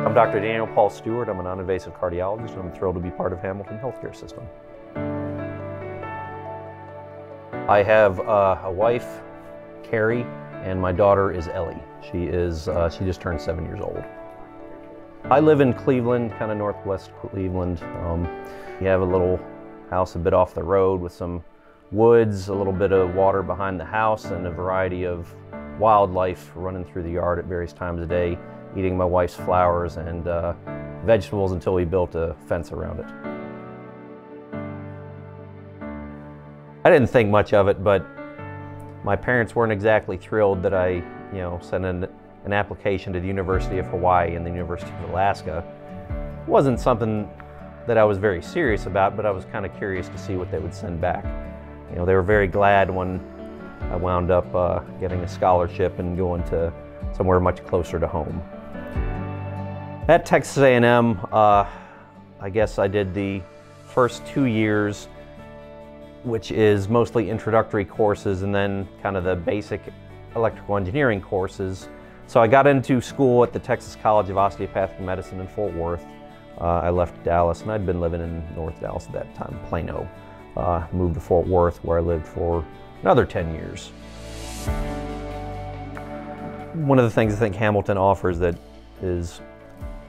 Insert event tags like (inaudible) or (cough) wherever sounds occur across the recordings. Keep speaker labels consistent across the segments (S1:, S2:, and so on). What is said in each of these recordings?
S1: I'm Dr. Daniel Paul Stewart. I'm a non-invasive cardiologist and I'm thrilled to be part of Hamilton Healthcare System. I have uh, a wife, Carrie, and my daughter is Ellie. She is, uh, she just turned seven years old. I live in Cleveland, kind of northwest Cleveland. Um, we have a little house a bit off the road with some woods, a little bit of water behind the house, and a variety of wildlife running through the yard at various times of day, eating my wife's flowers and uh, vegetables until we built a fence around it. I didn't think much of it, but my parents weren't exactly thrilled that I, you know, sent an, an application to the University of Hawaii and the University of Alaska. It wasn't something that I was very serious about, but I was kind of curious to see what they would send back. You know, they were very glad when I wound up uh, getting a scholarship and going to somewhere much closer to home. At Texas A&M, uh, I guess I did the first two years which is mostly introductory courses and then kind of the basic electrical engineering courses. So I got into school at the Texas College of Osteopathic Medicine in Fort Worth. Uh, I left Dallas and I'd been living in North Dallas at that time, Plano. Uh, moved to Fort Worth where I lived for another 10 years. One of the things I think Hamilton offers that is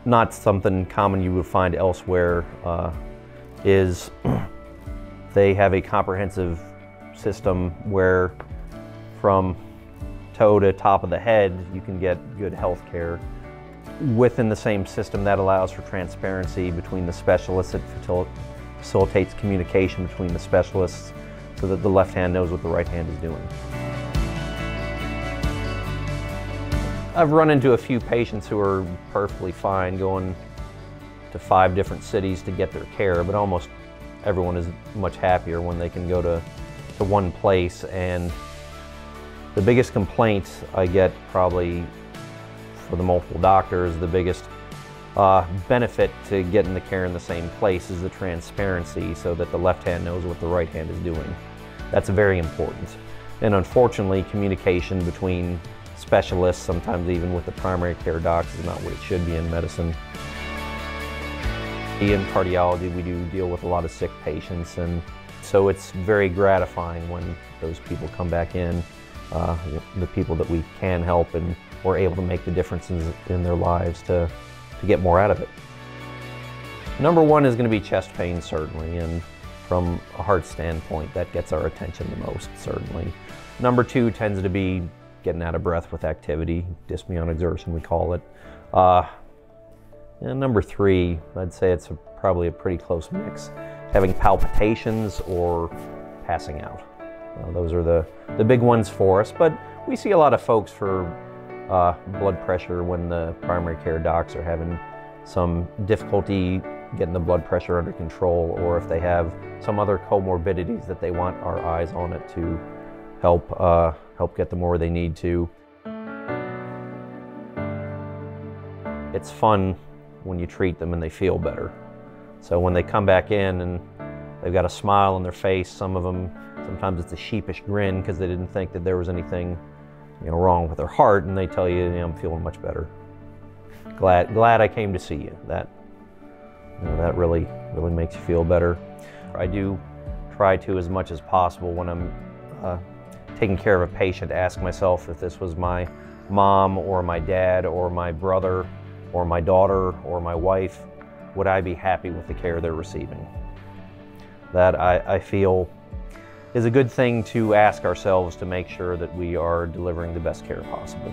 S1: not something common you would find elsewhere uh, is (clears throat) They have a comprehensive system where from toe to top of the head, you can get good health care. Within the same system, that allows for transparency between the specialists. It facilitates communication between the specialists so that the left hand knows what the right hand is doing. I've run into a few patients who are perfectly fine going to five different cities to get their care, but almost everyone is much happier when they can go to, to one place. And the biggest complaint I get probably for the multiple doctors, the biggest uh, benefit to getting the care in the same place is the transparency so that the left hand knows what the right hand is doing. That's very important. And unfortunately, communication between specialists, sometimes even with the primary care docs, is not what it should be in medicine. In cardiology, we do deal with a lot of sick patients, and so it's very gratifying when those people come back in, uh, the people that we can help, and we're able to make the differences in their lives to, to get more out of it. Number one is going to be chest pain, certainly, and from a heart standpoint, that gets our attention the most, certainly. Number two tends to be getting out of breath with activity, dyspnea on exertion, we call it. Uh, and number three, I'd say it's a, probably a pretty close mix. Having palpitations or passing out. Uh, those are the, the big ones for us, but we see a lot of folks for uh, blood pressure when the primary care docs are having some difficulty getting the blood pressure under control or if they have some other comorbidities that they want our eyes on it to help, uh, help get them where they need to. It's fun when you treat them and they feel better. So when they come back in and they've got a smile on their face, some of them, sometimes it's a sheepish grin because they didn't think that there was anything you know, wrong with their heart and they tell you, I'm feeling much better. Glad, glad I came to see you. That, you know, that really, really makes you feel better. I do try to, as much as possible, when I'm uh, taking care of a patient, ask myself if this was my mom or my dad or my brother or my daughter or my wife, would I be happy with the care they're receiving? That I, I feel is a good thing to ask ourselves to make sure that we are delivering the best care possible.